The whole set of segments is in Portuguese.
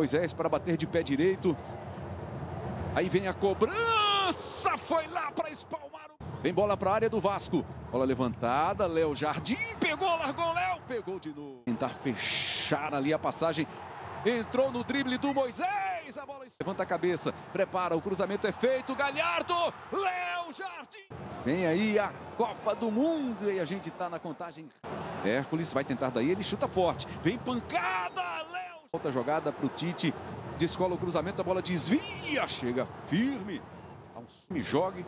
Moisés para bater de pé direito. Aí vem a cobrança, foi lá para espalmar. Vem bola para a área do Vasco. Bola levantada, Léo Jardim pegou, largou Léo, pegou de novo. Tentar fechar ali a passagem. Entrou no drible do Moisés. A bola levanta a cabeça, prepara, o cruzamento é feito. Galhardo, Léo Jardim. Vem aí a Copa do Mundo e a gente tá na contagem. Hércules vai tentar daí, ele chuta forte. Vem pancada. Volta a jogada pro Tite. Descola o cruzamento, a bola desvia, chega firme. Sume, jogue.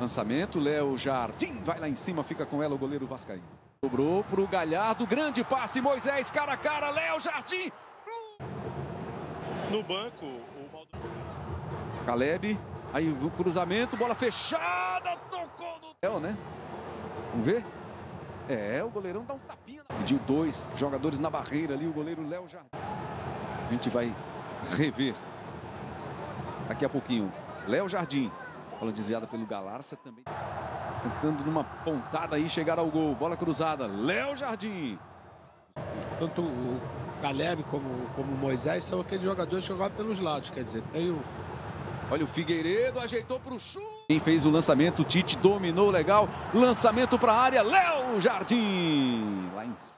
Lançamento, Léo Jardim vai lá em cima, fica com ela o goleiro Vascaíno. Cobrou pro Galhardo, grande passe, Moisés, cara a cara, Léo Jardim. No banco, o Maldo... Caleb, aí o cruzamento, bola fechada, tocou no... Léo, né? Vamos ver? É, o goleirão dá um tapinha. Pediu dois jogadores na barreira ali, o goleiro Léo Jardim. A gente vai rever daqui a pouquinho. Léo Jardim, bola desviada pelo Galarça também. Tentando numa pontada aí chegar ao gol. Bola cruzada, Léo Jardim. Tanto o Caleb como, como o Moisés são aqueles jogadores que jogam pelos lados. Quer dizer, tem o, Olha o Figueiredo, ajeitou para o chute. Quem fez o lançamento, Tite dominou legal. Lançamento para a área, Léo Jardim. Lá em cima.